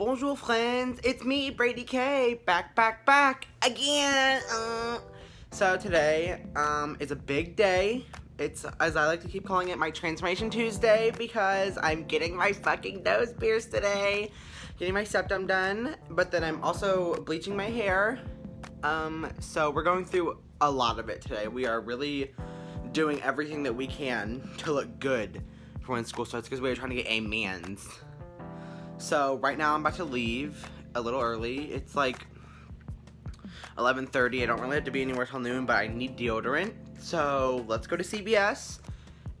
bonjour friends, it's me, Brady K, back, back, back, again. Uh, so today um, is a big day. It's, as I like to keep calling it, my Transformation Tuesday because I'm getting my fucking nose pierced today, getting my septum done, but then I'm also bleaching my hair. Um, so we're going through a lot of it today. We are really doing everything that we can to look good for when school starts because we are trying to get a man's. So right now I'm about to leave a little early. It's like 11.30. I don't really have to be anywhere till noon, but I need deodorant. So let's go to CVS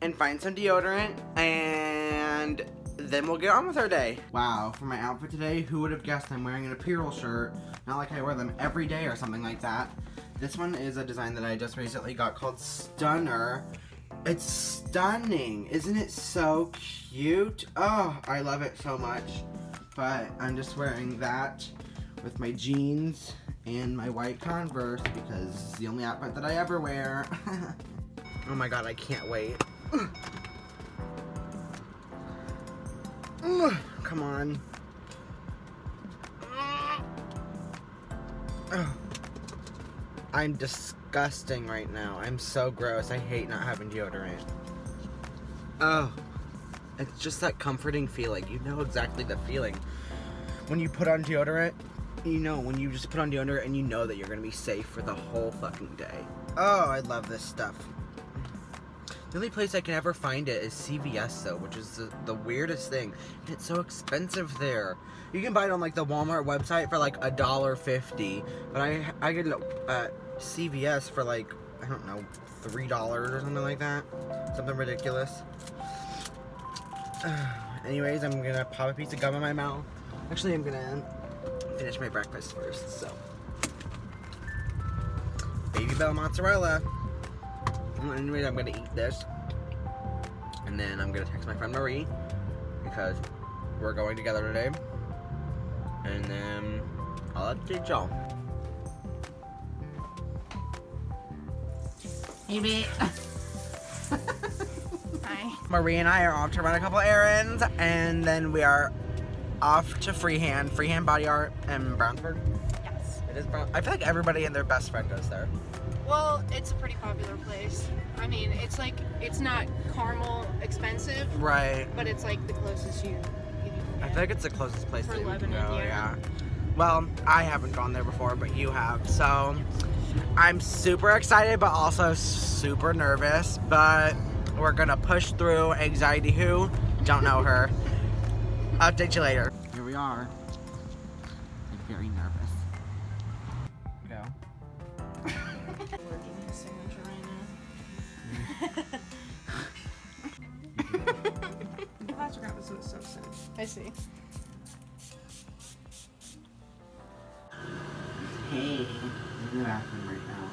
and find some deodorant and then we'll get on with our day. Wow, for my outfit today, who would have guessed I'm wearing an Appearel shirt? Not like I wear them every day or something like that. This one is a design that I just recently got called Stunner. It's stunning. Isn't it so cute? Oh, I love it so much. But I'm just wearing that with my jeans and my white Converse because it's the only outfit that I ever wear. oh my god, I can't wait. Come on. Oh. I'm disgusting right now. I'm so gross. I hate not having deodorant. Oh, it's just that comforting feeling. You know exactly the feeling. When you put on deodorant, you know, when you just put on deodorant and you know that you're gonna be safe for the whole fucking day. Oh, I love this stuff. The only place I can ever find it is CVS though, which is the, the weirdest thing. And it's so expensive there. You can buy it on like the Walmart website for like a dollar fifty, but I I get it at CVS for like I don't know three dollars or something like that, something ridiculous. Anyways, I'm gonna pop a piece of gum in my mouth. Actually, I'm gonna finish my breakfast first. So, Babybel mozzarella. Anyways, I'm gonna eat this. And then I'm gonna text my friend Marie because we're going together today. And then I'll update y'all. Hey, babe. Hi. Marie and I are off to run a couple errands, and then we are off to Freehand, Freehand Body Art in Brownsburg. Yes. It is Brown. I feel like everybody and their best friend goes there. Well, it's a pretty popular place. I mean, it's like it's not caramel expensive, Right. but it's like the closest you. you can I get. feel like it's the closest place For that you can go. yeah. Yeah. Well, I haven't gone there before, but you have. So I'm super excited, but also super nervous. But we're gonna push through. Anxiety who? Don't know her. Update you later. Here we are. I'm very nervous. I see. Hey, I'm in the bathroom right now.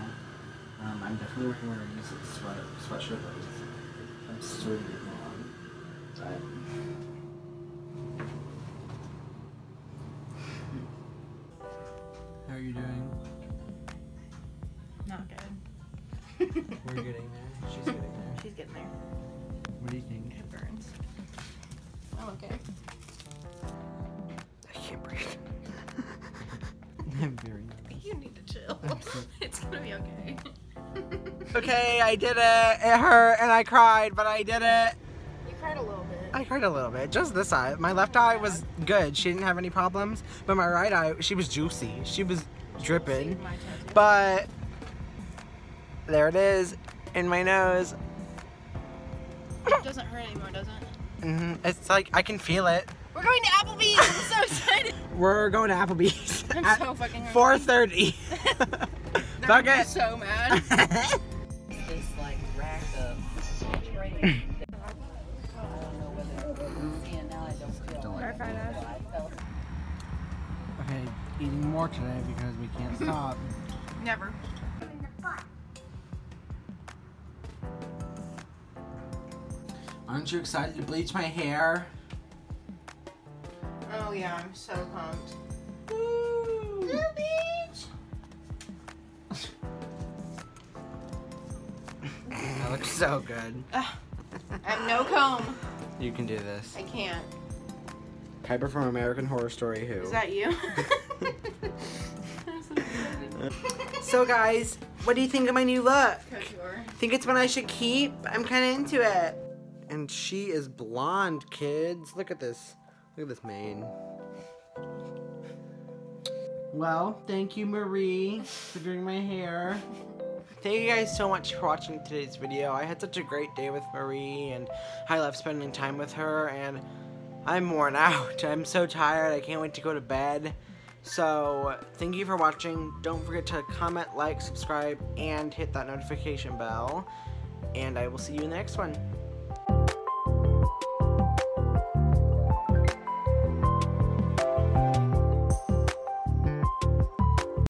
Um, I'm definitely wearing one of these sweat sweatshirt that was I'm sorting it wrong. But How are you doing? Not good. We're getting there. She's getting there. She's getting there. What do you think? it's gonna be okay. Okay, I did it. It hurt and I cried, but I did it. You cried a little bit. I cried a little bit. Just this eye. My left eye was good. She didn't have any problems. But my right eye, she was juicy. She was dripping. Saved my tattoo. But there it is in my nose. it doesn't hurt anymore, does it? hmm It's like I can feel it. We're going to Applebee's. I'm so excited. We're going to Applebee's I'm at so fucking hungry. 4:30. Fuck I'm it. so mad. this like rack of trading. and now I don't feel like I felt okay, eating more today because we can't stop. Never. Aren't you excited to bleach my hair? Oh yeah, I'm so pumped. That so good. I have no comb. You can do this. I can't. Piper from American Horror Story who? Is that you? So guys, what do you think of my new look? Couture. Think it's one I should keep? I'm kind of into it. And she is blonde, kids. Look at this. Look at this mane. Well, thank you, Marie, for doing my hair. Thank you guys so much for watching today's video. I had such a great day with Marie, and I love spending time with her, and I'm worn out. I'm so tired. I can't wait to go to bed. So, thank you for watching. Don't forget to comment, like, subscribe, and hit that notification bell. And I will see you in the next one.